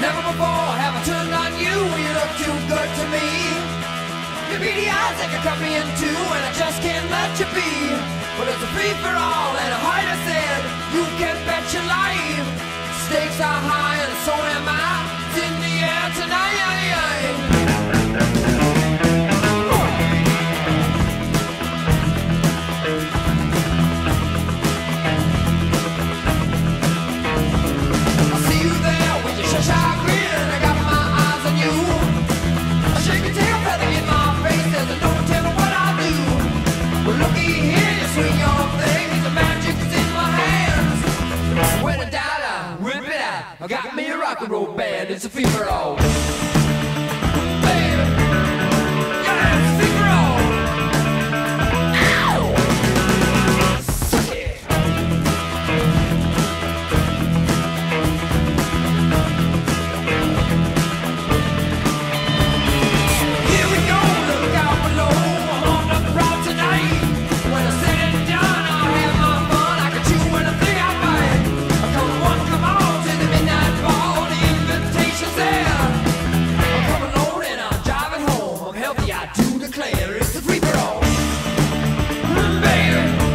before have I turned on you? You look too good to me. Your beady eyes they can cut me in two, and I just can't let you be. But it's a free for all, and I got me a rock and roll band. It's a fever all. I do declare it's the creeper on. Baby.